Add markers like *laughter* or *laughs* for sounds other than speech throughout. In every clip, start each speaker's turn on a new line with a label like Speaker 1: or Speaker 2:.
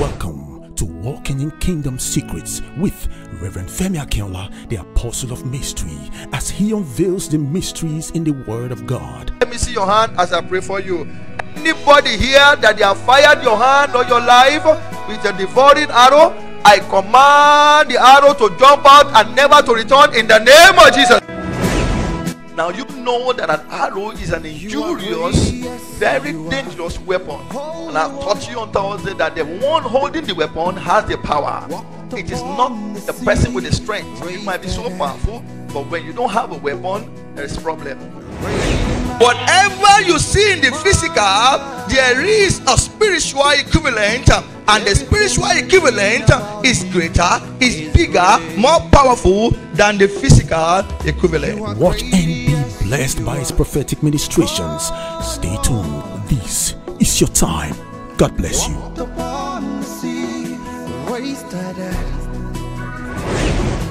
Speaker 1: Welcome to Walking in Kingdom Secrets with Reverend Femi Akinola, the Apostle of Mystery, as he unveils the mysteries in the Word of God.
Speaker 2: Let me see your hand as I pray for you. Anybody here that they have fired your hand or your life with a devouring arrow, I command the arrow to jump out and never to return in the name of Jesus. Now you know that an arrow is an injurious, very dangerous weapon. And I've taught you on Thursday that the one holding the weapon has the power. It is not the person with the strength. You might be so powerful, but when you don't have a weapon, there is problem. Whatever you see in the physical, there is a spiritual equivalent, and the spiritual equivalent is greater, is bigger, more powerful than the physical equivalent.
Speaker 1: Watch blessed by his prophetic ministrations. Stay tuned. This is your time. God bless you.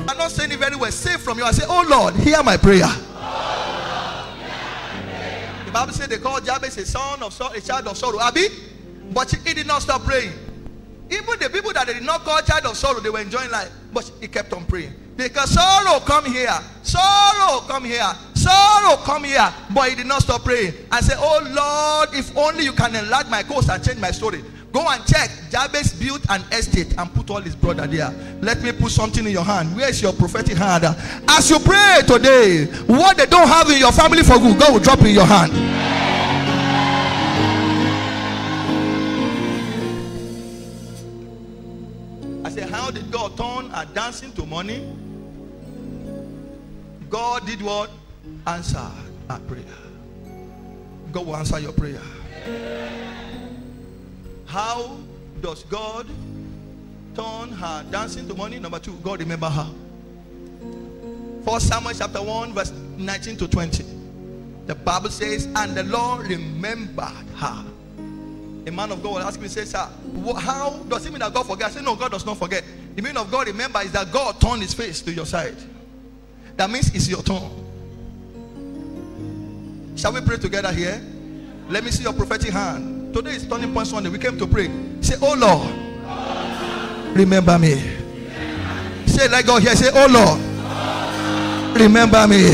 Speaker 2: I'm not saying it very well. Say from you, I say, Oh Lord, hear my prayer. The Bible said they called Jabez a son of sorrow, a child of sorrow. Abi, but he did not stop praying. Even the people that they did not call child of sorrow, they were enjoying life, but he kept on praying. Because sorrow come here, sorrow come here, sorrow come here. But he did not stop praying. I said, Oh Lord, if only you can enlarge my course and change my story. Go and check. Jabez built an estate and put all his brother there. Let me put something in your hand. Where is your prophetic hand? As you pray today, what they don't have in your family for good, God will drop in your hand. I said, How did God turn our dancing to money? God did what? Answer our prayer. God will answer your prayer. How does God turn her dancing to money? Number two, God remember her. First Samuel chapter 1, verse 19 to 20. The Bible says, and the Lord remembered her. A man of God will ask me, says, Sir, how does it mean that God forget? I say, No, God does not forget. The meaning of God remember is that God turned his face to your side. That means it's your turn. Shall we pray together here? Let me see your prophetic hand. Today is turning point Sunday. We came to pray. Say, Oh Lord, remember me. Say, like God here. Say, Oh Lord, remember me.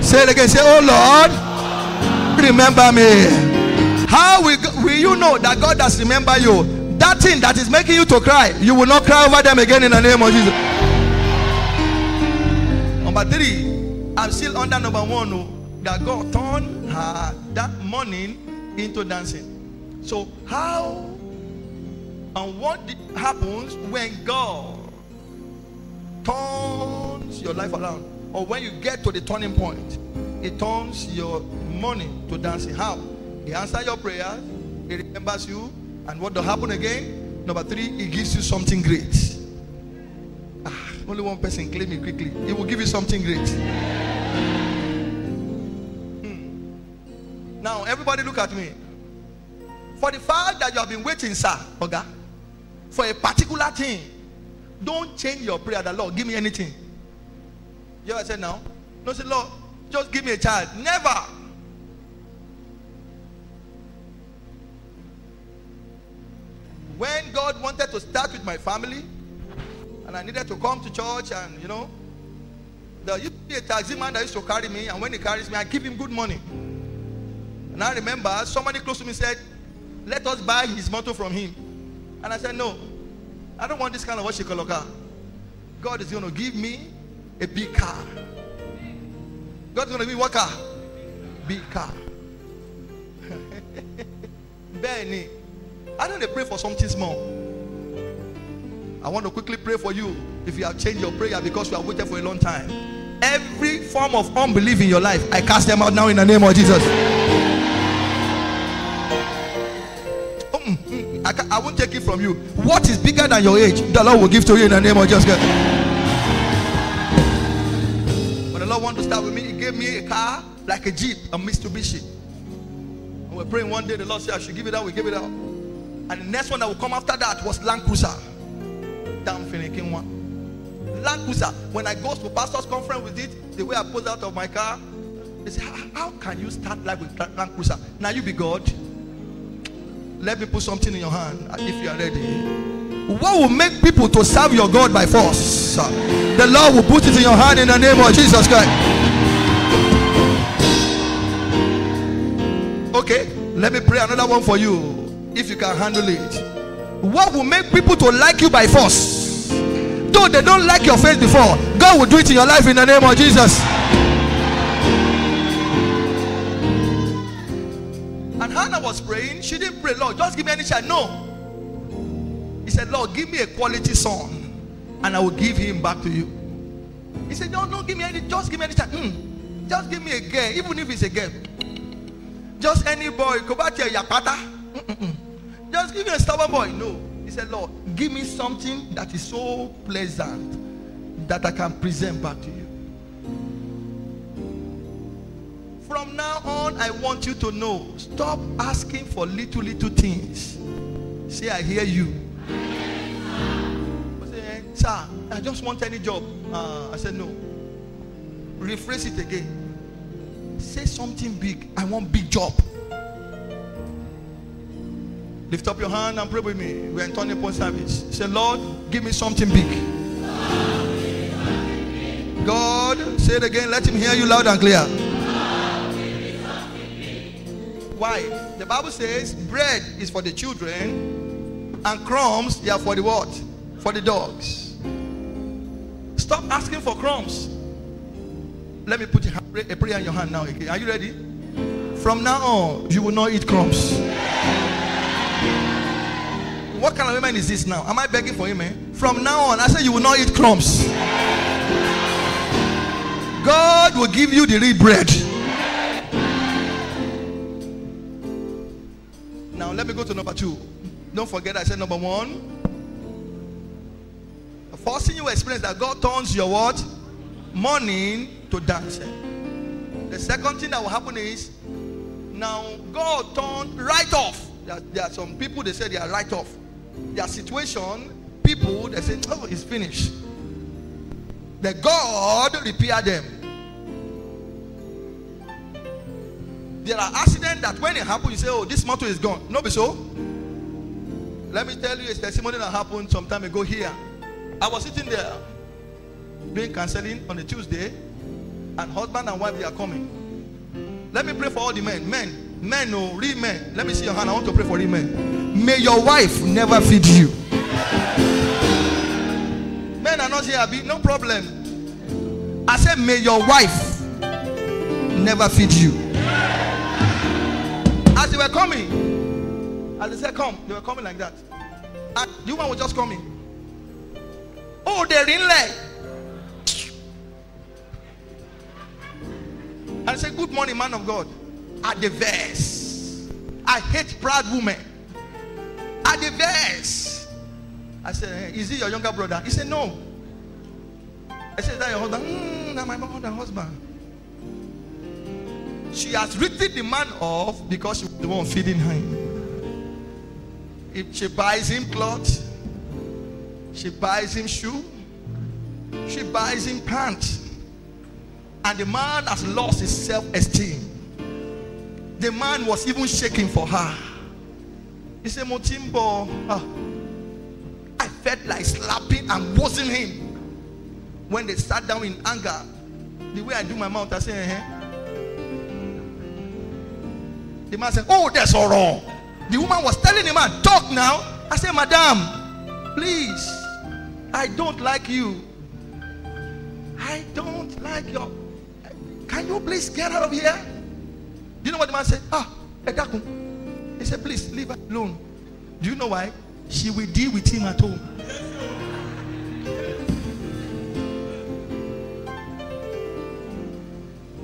Speaker 2: Say it again. Say, Oh Lord, remember me. How will, will you know that God has remembered you? That thing that is making you to cry, you will not cry over them again in the name of Jesus. Number three, I'm still under number one. oh, that God turned her that morning into dancing. So how and what happens when God turns your life around, or when you get to the turning point, it turns your morning to dancing. How? He answers your prayers, He remembers you, and what will happen again? Number three, He gives you something great. Ah, only one person claim it quickly. He will give you something great. Now, everybody, look at me. For the fact that you have been waiting, sir, Oga, for a particular thing, don't change your prayer. The Lord, give me anything. You ever said now? No, say, Lord, just give me a child. Never. When God wanted to start with my family, and I needed to come to church, and you know, there used to be a taxi man that used to carry me, and when he carries me, I give him good money. And I remember somebody close to me said, Let us buy his motor from him. And I said, No, I don't want this kind of car. God is going to give me a big car. God is going to give me what car? Big car. *laughs* Benny, I don't pray for something small. I want to quickly pray for you if you have changed your prayer because you have waited for a long time. Every form of unbelief in your life, I cast them out now in the name of Jesus. I, ca- I won't take it from you. What is bigger than your age, the Lord will give to you in the name of Jesus. But the Lord wanted to start with me. He gave me a car like a Jeep, a Mitsubishi. And we're praying one day, the Lord said, I should give it out. We give it out. And the next one that will come after that was Land Cruiser. Damn Finikin one. Land Cruiser. When I go to pastor's conference with it, the way I pulled out of my car, they say, how can you start life with Land Cruiser? Now you be God. Let me put something in your hand if you are ready. What will make people to serve your God by force? The Lord will put it in your hand in the name of Jesus Christ. Okay, let me pray another one for you if you can handle it. What will make people to like you by force? Though they don't like your face before, God will do it in your life in the name of Jesus. Was praying. She didn't pray, Lord, just give me any child. No. He said, Lord, give me a quality son, and I will give him back to you. He said, No, don't give me any, just give me any child. Hmm. Just give me a girl, even if it's a girl. Just any boy. Go back to Yapata. Just give me a stubborn boy. No. He said, Lord, give me something that is so pleasant that I can present back to you. From now on, I want you to know stop asking for little, little things. Say, I hear you. I say, Sir, I just want any job. Uh, I said, No. Rephrase it again. Say something big. I want big job. Lift up your hand and pray with me. We're in turning point service. Say, Lord, give me something big. God, say it again. Let him hear you loud and clear. Why? The Bible says bread is for the children and crumbs they are for the what? For the dogs. Stop asking for crumbs. Let me put a prayer in your hand now. Okay? Are you ready? From now on, you will not eat crumbs. What kind of woman is this now? Am I begging for him? Eh? From now on, I say you will not eat crumbs. God will give you the real bread. Now let me go to number two. Don't forget I said number one. The first thing you experience that God turns your what? Morning to dancing. The second thing that will happen is now God turned right off. There, there are some people they say they are right off. Their situation, people they say, Oh, it's finished. The God repair them. There are accidents that when it happens, you say, Oh, this motor is gone. No, be so. Let me tell you a testimony that happened some time ago here. I was sitting there doing counseling on a Tuesday, and husband and wife they are coming. Let me pray for all the men. Men, men, no, real men. Let me see your hand. I want to pray for real men. May your wife never feed you. Men are not here, Abi. No problem. I said, may your wife never feed you. As they were coming, as they said, come, they were coming like that. And the woman was just coming. Oh, they're in leg. And I said, Good morning, man of God. At the verse. I hate proud women. At the verse. I said, Is he your younger brother? He said, No. I said, Is that your husband? Mm, that's my husband. She has written the man off because she was the one feeding him. If she buys him clothes, she buys him shoe, she buys him pants. And the man has lost his self-esteem. The man was even shaking for her. He said, Motimbo, ah, I felt like slapping and bossing him. When they sat down in anger, the way I do my mouth, I say, eh. The man said, Oh, that's all wrong. The woman was telling the man, Talk now. I said, Madam, please, I don't like you. I don't like your. Can you please get out of here? Do you know what the man said? Ah, He said, Please leave her alone. Do you know why? She will deal with him at home.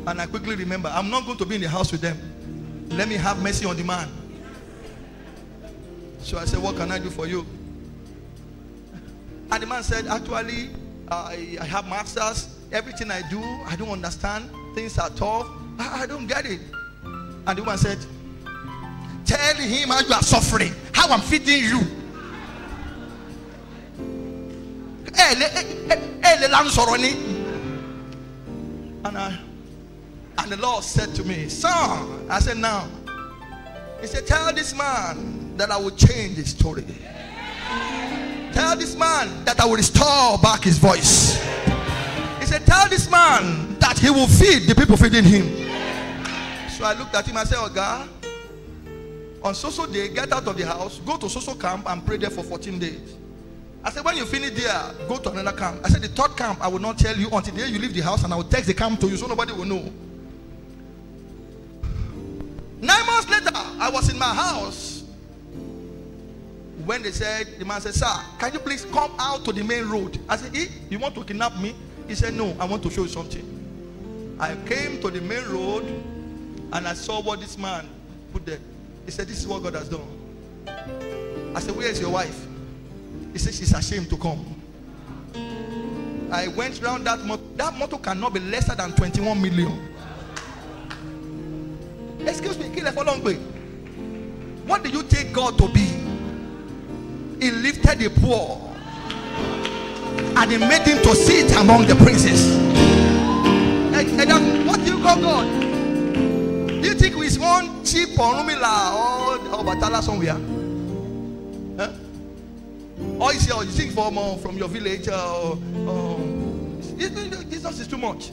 Speaker 2: And I quickly remember, I'm not going to be in the house with them. Let me have mercy on the man. So I said, What can I do for you? And the man said, Actually, I, I have masters. Everything I do, I don't understand. Things are tough. I, I don't get it. And the woman said, Tell him how you are suffering, how I'm feeding you. Eh, eh, eh, and I and the Lord said to me, Son, I said, Now. He said, Tell this man that I will change his story. Tell this man that I will restore back his voice. He said, Tell this man that he will feed the people feeding him. So I looked at him and said, Oh God, on social day, get out of the house, go to social camp and pray there for 14 days. I said, when you finish there, go to another camp. I said, the third camp, I will not tell you until the day you leave the house and I will text the camp to you so nobody will know. I was in my house. When they said, the man said, Sir, can you please come out to the main road? I said, eh, You want to kidnap me? He said, No, I want to show you something. I came to the main road and I saw what this man put there. He said, This is what God has done. I said, Where is your wife? He said, She's ashamed to come. I went around that motor. That motor cannot be lesser than 21 million. Excuse me, kill for long way. What do you take God to be? He lifted the poor and he made him to sit among the princes. And, and what do you call God? Do you think we one cheap Orunmila or, or Batala somewhere? Huh? Or is your, you think from, from your village? Uh, uh, Jesus is too much.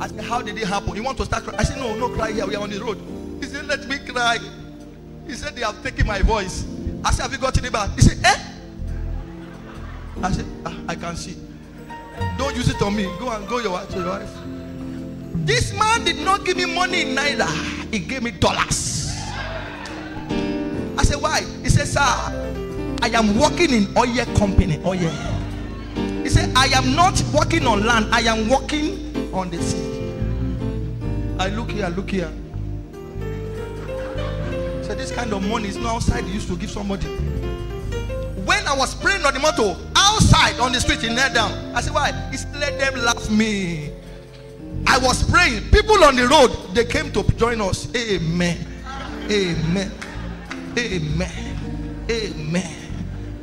Speaker 2: I said, How did it happen? You want to start crying? I said, No, no, cry here. We are on the road. Let me cry. He said, They have taken my voice. I said, Have you got it back? He said, Eh? I said, ah, I can see. Don't use it on me. Go and go your to your wife. This man did not give me money neither. He gave me dollars. I said, Why? He said, Sir, I am working in oil company. Oil. He said, I am not working on land, I am working on the sea. I look here, look here. This kind of money is not outside you used to give somebody. When I was praying on the motor, outside on the street, he knelt down. I said, Why? Said, Let them laugh me. I was praying. People on the road, they came to join us. Amen. Amen. Amen. Amen.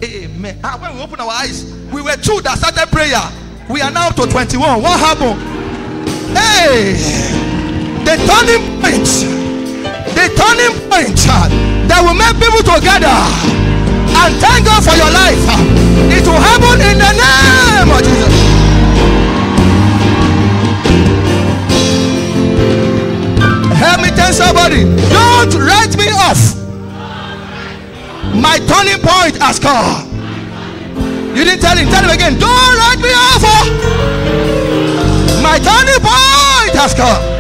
Speaker 2: Amen. And when we open our eyes, we were two that started prayer. We are now to 21. What happened? Hey, the turning point, the turning point uh, that will make people together and thank God for your life. Uh, it will happen in the name of Jesus. Help me tell somebody, don't write me off. My turning point has come. You didn't tell him, tell him again, don't write me off. Oh. My turning point has come.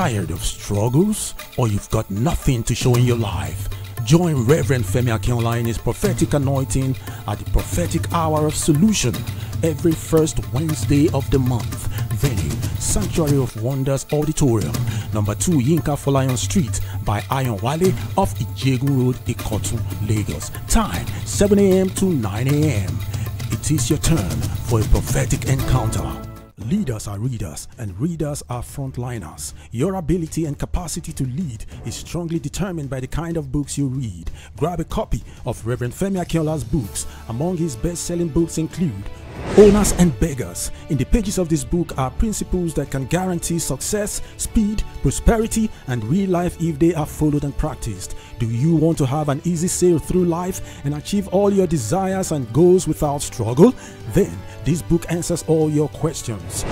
Speaker 1: Tired of struggles or you've got nothing to show in your life? Join Reverend Femi Akinola in his prophetic anointing at the prophetic hour of solution every first Wednesday of the month. Venue Sanctuary of Wonders Auditorium, number 2 Yinka Folayon Street by Iron Wale off Ijegun Road, Ikotun, Lagos. Time 7 a.m. to 9 a.m. It is your turn for a prophetic encounter. Leaders are readers, and readers are frontliners. Your ability and capacity to lead is strongly determined by the kind of books you read. Grab a copy of Reverend Femi Akinola's books. Among his best selling books include Owners and beggars. In the pages of this book are principles that can guarantee success, speed, prosperity, and real life if they are followed and practiced. Do you want to have an easy sail through life and achieve all your desires and goals without struggle? Then this book answers all your questions.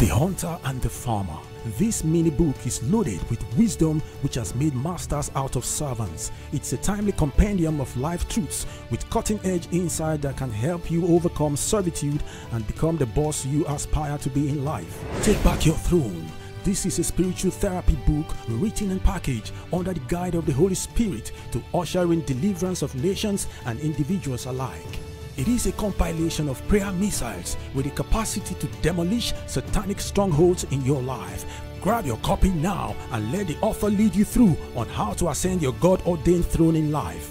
Speaker 1: The Hunter and the Farmer. This mini book is loaded with wisdom which has made masters out of servants. It's a timely compendium of life truths with cutting edge insight that can help you overcome servitude and become the boss you aspire to be in life. Take back your throne. This is a spiritual therapy book written and packaged under the guide of the Holy Spirit to usher in deliverance of nations and individuals alike. It is a compilation of prayer missiles with the capacity to demolish satanic strongholds in your life. Grab your copy now and let the author lead you through on how to ascend your God ordained throne in life.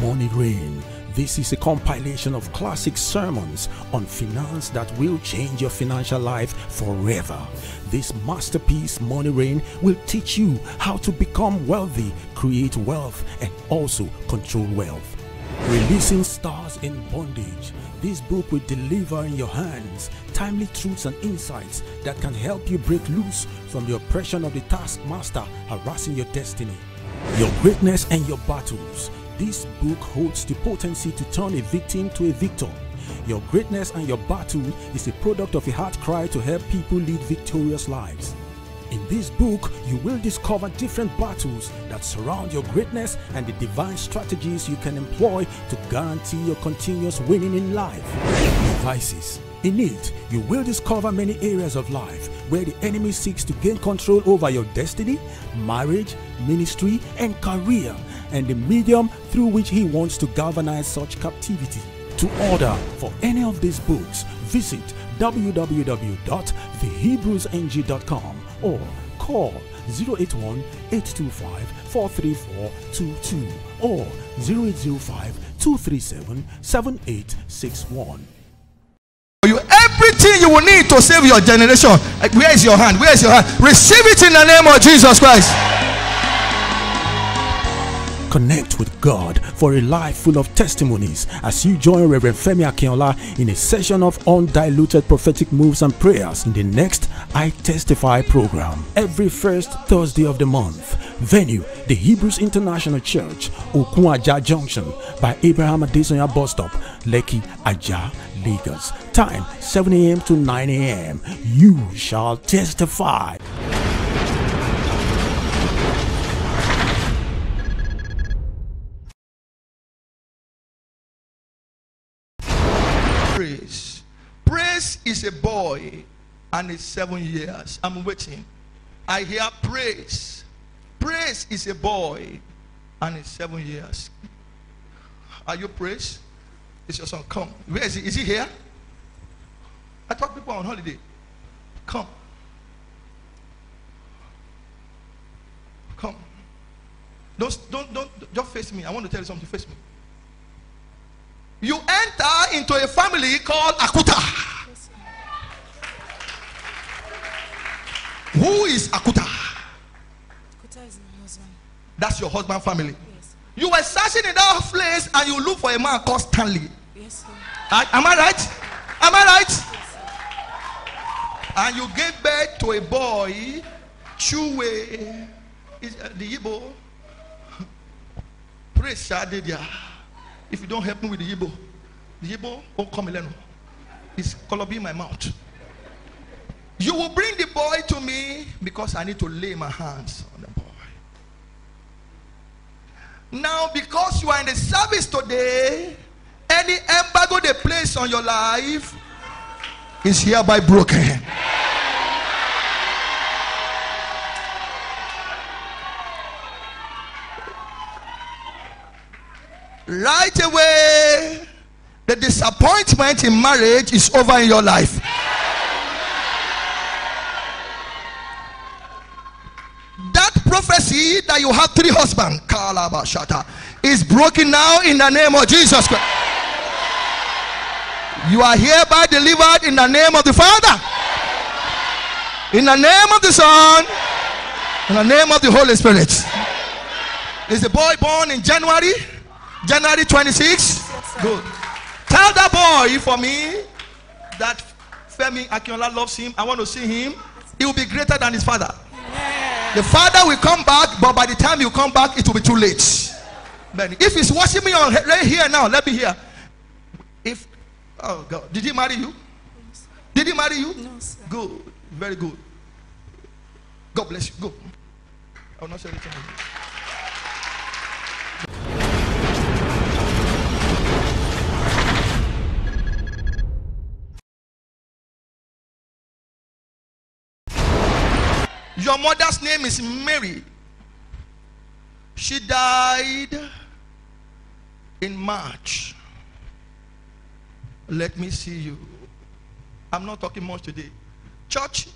Speaker 1: Money Rain. This is a compilation of classic sermons on finance that will change your financial life forever. This masterpiece, Money Rain, will teach you how to become wealthy, create wealth, and also control wealth. Releasing Stars in Bondage. This book will deliver in your hands timely truths and insights that can help you break loose from the oppression of the taskmaster harassing your destiny. Your greatness and your battles. This book holds the potency to turn a victim to a victor. Your greatness and your battle is a product of a heart cry to help people lead victorious lives. In this book, you will discover different battles that surround your greatness and the divine strategies you can employ to guarantee your continuous winning in life. Devices. In it, you will discover many areas of life where the enemy seeks to gain control over your destiny, marriage, ministry, and career, and the medium through which he wants to galvanize such captivity. To order for any of these books, visit www.thehebrewsng.com or call 081 825 43422 or 0805 237 7861.
Speaker 2: you everything you will need to save your generation. Eh, where is your hand? Where is your hand? Receive it in the name of Jesus Christ.
Speaker 1: Connect with God for a life full of testimonies as you join Reverend Femi Akinola in a session of undiluted prophetic moves and prayers in the next I Testify program every first Thursday of the month. Venue the Hebrews International Church, Okuaja Junction by Abraham Adesoya Bus Stop, Lekki, Aja, Lagos. Time 7 a.m. to 9 a.m. You shall testify.
Speaker 2: Is a boy and it's seven years. I'm waiting. I hear praise. Praise is a boy and it's seven years. Are you praise? Is your son come? Where is he? Is he here? I thought people are on holiday. Come. Come. Don't, don't, don't, just face me. I want to tell you something. Face me. You enter into a family called Akuta. Who is Akuta?
Speaker 3: Akuta is my husband.
Speaker 2: That's your husband family.
Speaker 3: Yes.
Speaker 2: You were searching in that place and you look for a man called Stanley.
Speaker 3: Yes, sir.
Speaker 2: I- am I right? Am I right? Yes, And you gave birth to a boy, Chuwe, is uh, the Igbo. Praise Shadedia. If you don't help me with the Igbo, the Igbo won't come alone. It's color in my mouth. You will bring the boy to me because I need to lay my hands on the boy. Now, because you are in the service today, any embargo they place on your life is hereby broken. Right away, the disappointment in marriage is over in your life. Prophecy that you have three husbands, is broken now in the name of Jesus Christ. You are hereby delivered in the name of the Father, in the name of the Son, in the name of the Holy Spirit. Is the boy born in January? January 26? Good. Tell that boy for me that Femi Akinola loves him. I want to see him. He will be greater than his father. The father will come back, but by the time you come back, it will be too late. But if he's watching me on right here now, let me hear. If oh God, did he marry you? Did he marry you?
Speaker 3: No, sir.
Speaker 2: Good, very good. God bless you. Go. I will not say anything. Your mother's name is Mary. She died in March. Let me see you. I'm not talking much today. Church,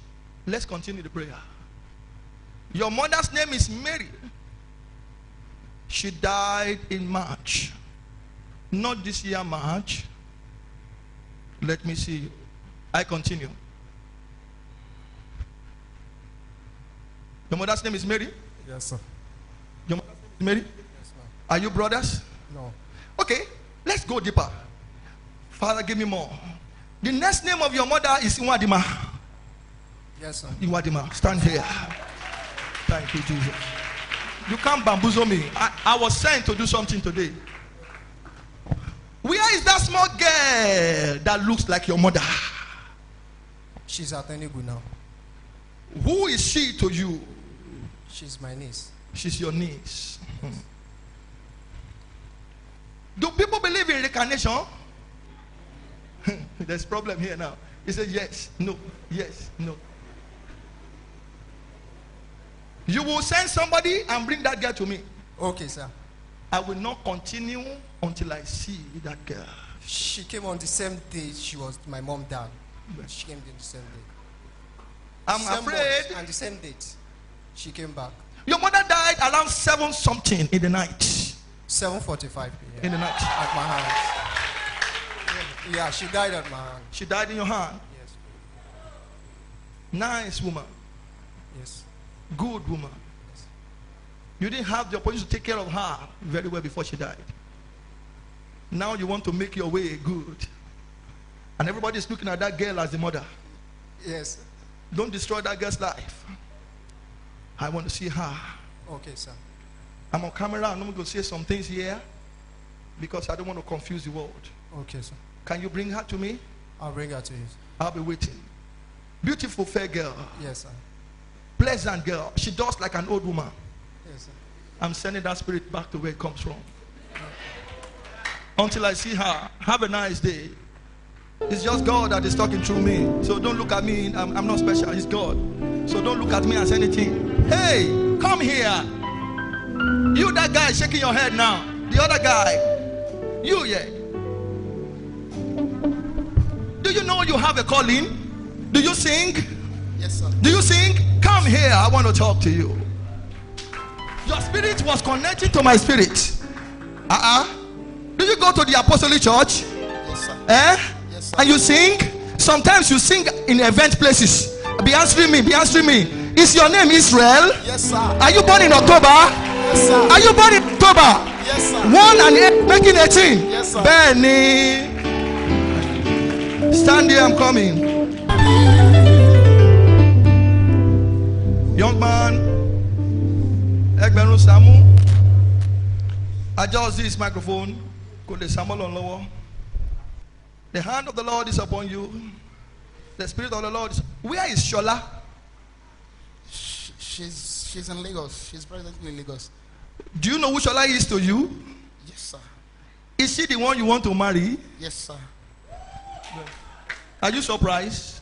Speaker 2: let's continue the prayer. Your mother's name is Mary. She died in March. Not this year, March. Let me see you. I continue. Your mother's name is Mary?
Speaker 4: Yes, sir.
Speaker 2: Your mother's name is Mary?
Speaker 4: Yes, ma'am.
Speaker 2: Are you brothers?
Speaker 4: No.
Speaker 2: Okay, let's go deeper. Father, give me more. The next name of your mother is Iwadima.
Speaker 4: Yes, sir.
Speaker 2: Iwadima, stand here. Thank you, Jesus. You can't bamboozle me. I, I was sent to do something today. Where is that small girl that looks like your mother?
Speaker 4: She's at Enugu now.
Speaker 2: Who is she to you?
Speaker 4: She's my niece.
Speaker 2: She's your niece. Hmm. Do people believe in reincarnation? *laughs* There's problem here now. He said yes, no, yes, no. You will send somebody and bring that girl to me.
Speaker 4: Okay, sir.
Speaker 2: I will not continue until I see that girl.
Speaker 4: She came on the same day she was my mom died. She came on the same day.
Speaker 2: I'm
Speaker 4: Same
Speaker 2: afraid
Speaker 4: And the same date. She came back.
Speaker 2: your mother died around seven something in the night.
Speaker 4: 7.45 p.m.
Speaker 2: In the night.
Speaker 4: At my house. Yeah, she died at my hand.
Speaker 2: She died in your hand.
Speaker 4: Yes.
Speaker 2: Nice woman,
Speaker 4: Yes.
Speaker 2: good woman. Yes. You didn't have the opportunity to take care of her very well before she died. Now you want to make your way good. And everybody is looking at that girl as the mother.
Speaker 4: Yes.
Speaker 2: Don't destroy that girl's life. I want to see her.
Speaker 4: Okay, sir.
Speaker 2: I'm on camera and I'm going to say some things here because I don't want to confuse the world.
Speaker 4: Okay, sir.
Speaker 2: Can you bring her to me?
Speaker 4: I'll bring her to you.
Speaker 2: I'll be waiting. Beautiful, fair girl.
Speaker 4: Yes, sir.
Speaker 2: Pleasant girl. She does like an old woman.
Speaker 4: Yes, sir.
Speaker 2: I'm sending that spirit back to where it comes from. Until I see her. Have a nice day. It's just God that is talking through me. So don't look at me. I'm, I'm not special. It's God. So don't look at me as anything. Hey, come here. You, that guy shaking your head now. The other guy. You, yeah. Do you know you have a calling? Do you sing?
Speaker 4: Yes, sir.
Speaker 2: Do you sing? Come here. I want to talk to you. Your spirit was connected to my spirit. Uh uh Do you go to the apostolic church?
Speaker 4: Yes, sir.
Speaker 2: Eh?
Speaker 4: Yes, sir.
Speaker 2: And you sing? Sometimes you sing in event places. Be answering me. Be answering me. Is your name Israel?
Speaker 4: Yes, sir.
Speaker 2: Are you born in October?
Speaker 4: Yes, sir.
Speaker 2: Are you born in October?
Speaker 4: Yes, sir.
Speaker 2: One and eight, making 18.
Speaker 4: Yes, sir.
Speaker 2: Benny. Stand here, I'm coming. Young man, Ẹgbẹ̀rún Sàámú, adjust this microphone. Kò lè Sàámú lọ lọ́wọ́. The hand of the Lord is upon you. The spirit of the Lord is. Where is Shola?
Speaker 5: Sh- She's she's in Lagos. She's presently in Lagos.
Speaker 2: Do you know who Shola is to you?
Speaker 5: Yes, sir.
Speaker 2: Is she the one you want to marry?
Speaker 5: Yes, sir.
Speaker 2: Are you surprised?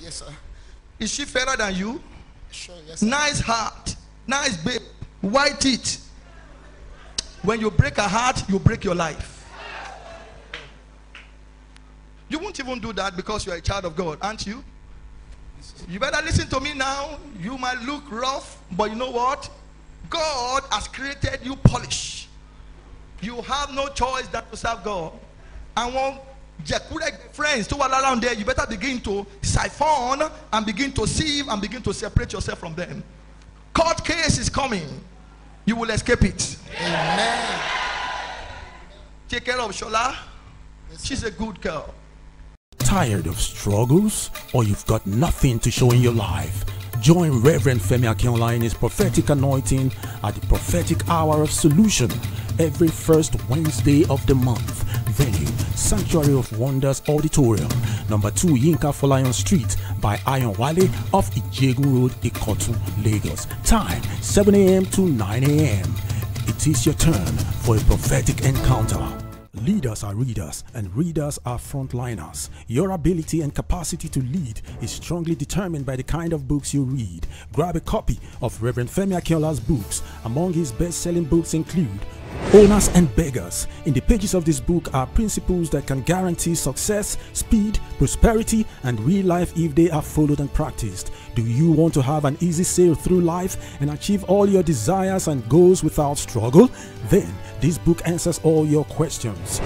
Speaker 5: Yes, sir.
Speaker 2: Is she fairer than you?
Speaker 5: Sure. Yes, sir.
Speaker 2: Nice heart, nice babe, white teeth. When you break a heart, you break your life. You won't even do that because you're a child of God, aren't you? You better listen to me now. You might look rough, but you know what? God has created you polished. You have no choice than to serve God. I want Jekure friends to all around there. You better begin to siphon and begin to sieve and begin to separate yourself from them. Court case is coming. You will escape it.
Speaker 5: Amen.
Speaker 2: Take care of Shola. She's a good girl.
Speaker 1: Tired of struggles? Or you've got nothing to show in your life? Join Reverend Femi Akinola in his prophetic anointing at the prophetic hour of solution every first Wednesday of the month. Venue Sanctuary of Wonders Auditorium, number 2 Yinka Folayon Street by Iron Wale off Ijegun Road, Ikotun, Lagos. Time 7 a.m. to 9 a.m. It is your turn for a prophetic encounter. Leaders are readers, and readers are frontliners. Your ability and capacity to lead is strongly determined by the kind of books you read. Grab a copy of Reverend Femi Akinola's books. Among his best selling books include Owners and Beggars. In the pages of this book are principles that can guarantee success, speed, prosperity, and real life if they are followed and practiced. Do you want to have an easy sail through life and achieve all your desires and goals without struggle? Then this book answers all your questions.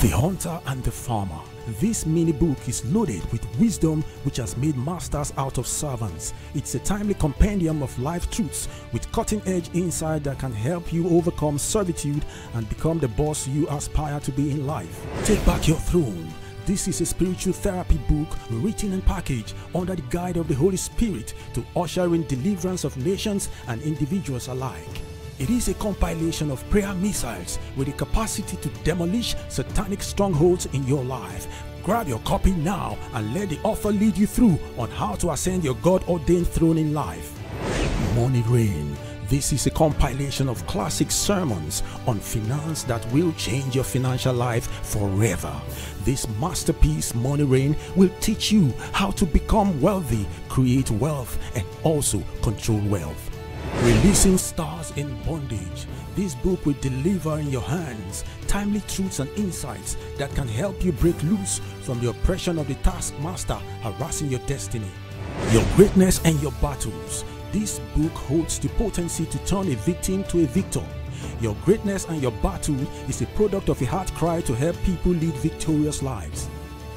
Speaker 1: The Hunter and the Farmer. This mini book is loaded with wisdom which has made masters out of servants. It's a timely compendium of life truths with cutting edge insight that can help you overcome servitude and become the boss you aspire to be in life. Take back your throne. This is a spiritual therapy book written and packaged under the guide of the Holy Spirit to usher in deliverance of nations and individuals alike. It is a compilation of prayer missiles with the capacity to demolish satanic strongholds in your life. Grab your copy now and let the author lead you through on how to ascend your God ordained throne in life. Money Rain. This is a compilation of classic sermons on finance that will change your financial life forever. This masterpiece, Money Rain, will teach you how to become wealthy, create wealth, and also control wealth. Releasing Stars in Bondage. This book will deliver in your hands timely truths and insights that can help you break loose from the oppression of the taskmaster harassing your destiny. Your greatness and your battles. This book holds the potency to turn a victim to a victor. Your greatness and your battle is a product of a heart cry to help people lead victorious lives.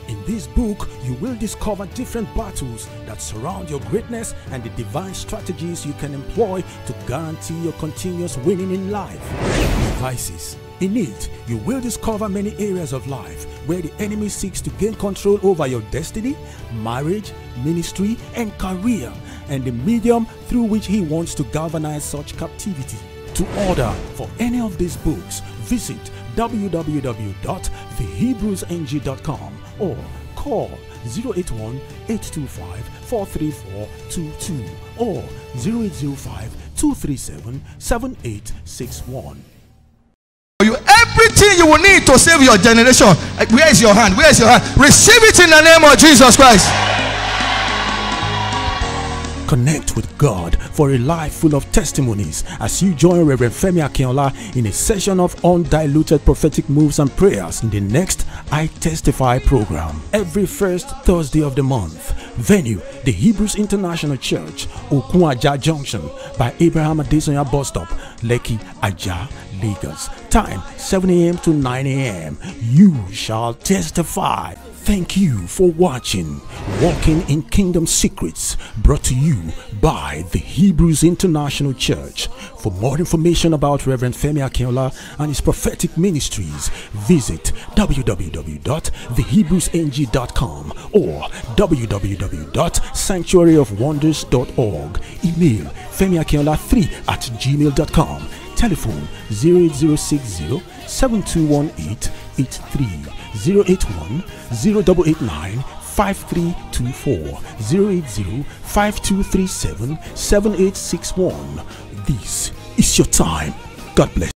Speaker 1: In this book, you will discover different battles that surround your greatness and the divine strategies you can employ to guarantee your continuous winning in life. Devices. In it, you will discover many areas of life where the enemy seeks to gain control over your destiny, marriage, ministry, and career, and the medium through which he wants to galvanize such captivity. To order for any of these books, visit www.thehebrewsng.com or call 081 825 43422 or 0805 237 7861.
Speaker 2: you everything you will need to save your generation. Eh, where is your hand? Where is your hand? Receive it in the name of Jesus Christ.
Speaker 1: Connect with God for a life full of testimonies as you join Reverend Femi Akinola in a session of undiluted prophetic moves and prayers in the next I Testify program every first Thursday of the month. Venue the Hebrews International Church, Okuaja Junction by Abraham Adesoya Bus Stop, Lekki, Aja, Lagos. Time 7 a.m. to 9 a.m. You shall testify. Thank you for watching Walking in Kingdom Secrets, brought to you by the Hebrews International Church. For more information about Reverend Femi Akinola and his prophetic ministries, visit www.thehebrewsng.com or www.sanctuaryofwonders.org. Email femiakinola3 at gmail.com. Telephone 08060 7218 83 081 0889 5324 080 5237 7861. This is your time. God bless.